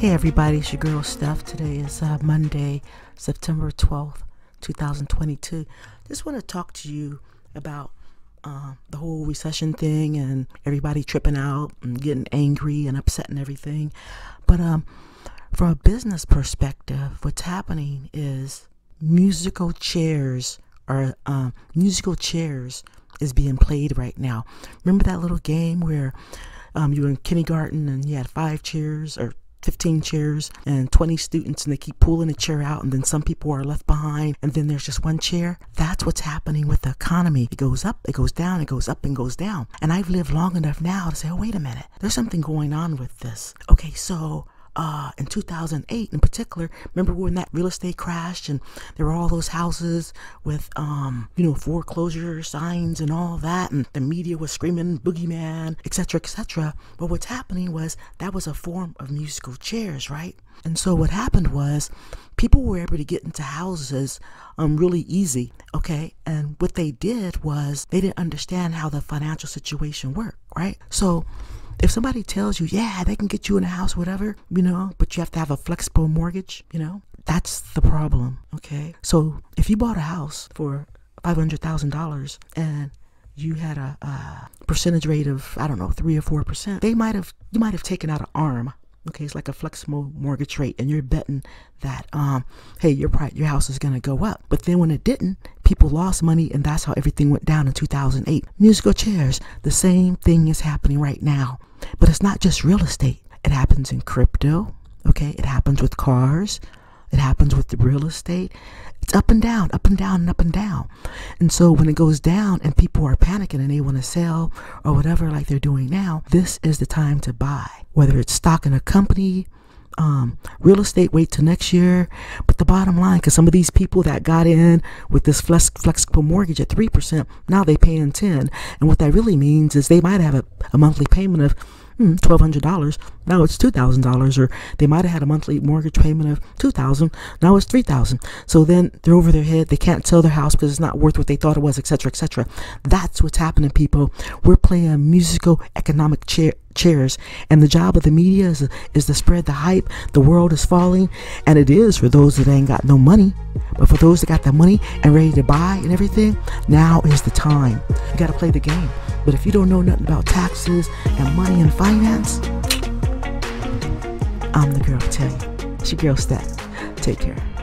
Hey everybody, it's your girl Steph. Today is uh, Monday, September 12th, 2022. Just want to talk to you about uh, the whole recession thing and everybody tripping out and getting angry and upset and everything. But um, from a business perspective, what's happening is musical chairs are um, musical chairs is being played right now. Remember that little game where um, you were in kindergarten and you had five chairs or 15 chairs and 20 students and they keep pulling a chair out and then some people are left behind and then there's just one chair. That's what's happening with the economy. It goes up, it goes down, it goes up and goes down. And I've lived long enough now to say, oh, wait a minute, there's something going on with this. Okay, so uh, in 2008 in particular. Remember when that real estate crashed and there were all those houses with, um, you know, foreclosure signs and all that, and the media was screaming boogeyman, etc., etc. But what's happening was that was a form of musical chairs, right? And so what happened was people were able to get into houses um, really easy, okay? And what they did was they didn't understand how the financial situation worked, right? So if somebody tells you, yeah, they can get you in a house, whatever, you know, but you have to have a flexible mortgage, you know, that's the problem. Okay. So if you bought a house for $500,000 and you had a, a, percentage rate of, I don't know, three or 4%, they might have, you might have taken out an arm Okay, it's like a flexible mortgage rate, and you're betting that, um, hey, your your house is gonna go up. But then when it didn't, people lost money, and that's how everything went down in 2008. Musical chairs, the same thing is happening right now. But it's not just real estate. It happens in crypto. Okay, it happens with cars. It happens with the real estate. It's up and down, up and down, and up and down. And so when it goes down and people are panicking and they want to sell or whatever, like they're doing now, this is the time to buy. Whether it's stock in a company, um, real estate, wait till next year. But the bottom line, because some of these people that got in with this flex flexible mortgage at 3%, now they paying 10 And what that really means is they might have a, a monthly payment of hmm, $1,200. Now it's $2,000. Or they might have had a monthly mortgage payment of 2000 Now it's 3000 So then they're over their head. They can't sell their house because it's not worth what they thought it was, etc., etc. That's what's happening, people. We're playing a musical economic chair chairs and the job of the media is, is to spread the hype the world is falling and it is for those that ain't got no money but for those that got the money and ready to buy and everything now is the time you got to play the game but if you don't know nothing about taxes and money and finance, I'm the girl to tell you. It's your girl Steph. Take care.